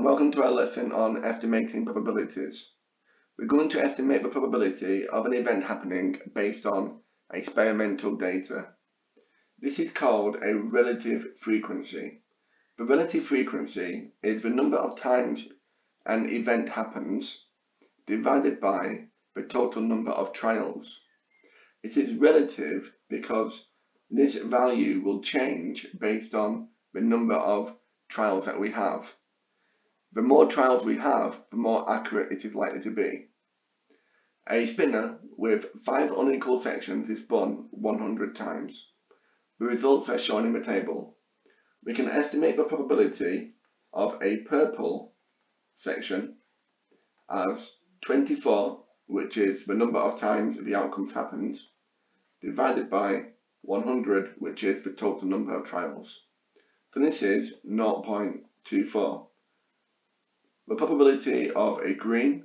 and welcome to our lesson on estimating probabilities. We're going to estimate the probability of an event happening based on experimental data. This is called a relative frequency. The relative frequency is the number of times an event happens divided by the total number of trials. It is relative because this value will change based on the number of trials that we have. The more trials we have, the more accurate it is likely to be. A spinner with five unequal sections is spun 100 times. The results are shown in the table. We can estimate the probability of a purple section as 24, which is the number of times the outcomes happens, divided by 100, which is the total number of trials. So this is 0.24. The probability of a green,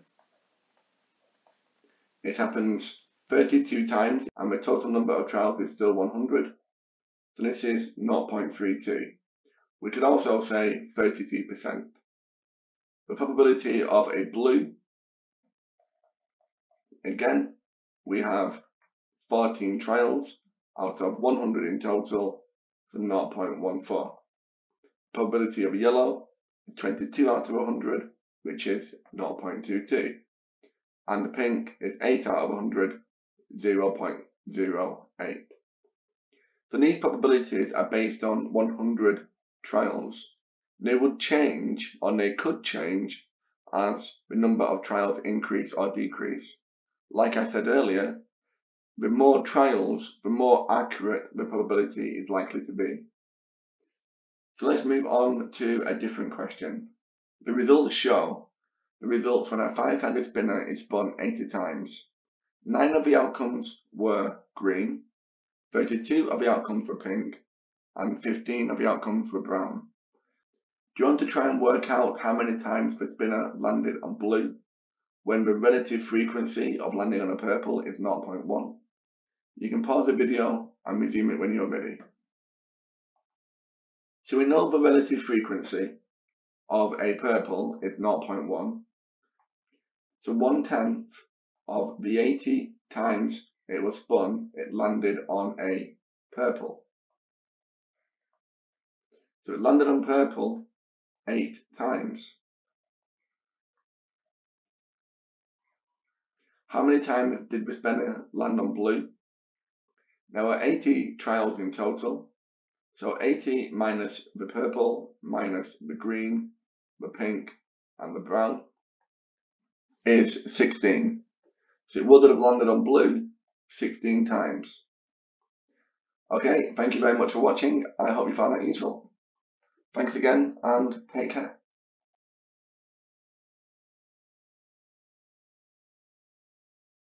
it happens 32 times and the total number of trials is still 100. So this is 0.32. We could also say 32%. The probability of a blue, again, we have 14 trials out of 100 in total, so 0.14. Probability of yellow, 22 out of 100, which is 0.22. And the pink is 8 out of 100, 0.08. So these probabilities are based on 100 trials. They would change, or they could change, as the number of trials increase or decrease. Like I said earlier, the more trials, the more accurate the probability is likely to be. So let's move on to a different question. The results show the results when a five-sided spinner is spun 80 times. Nine of the outcomes were green, 32 of the outcomes were pink, and 15 of the outcomes were brown. Do you want to try and work out how many times the spinner landed on blue when the relative frequency of landing on a purple is 0.1? You can pause the video and resume it when you're ready. So we know the relative frequency of a purple is 0.1. So one tenth of the 80 times it was spun, it landed on a purple. So it landed on purple eight times. How many times did the spinner land on blue? There were 80 trials in total. So 80 minus the purple minus the green the pink and the brown is 16. So it would have landed on blue 16 times. Okay, thank you very much for watching. I hope you found that useful. Thanks again and take care.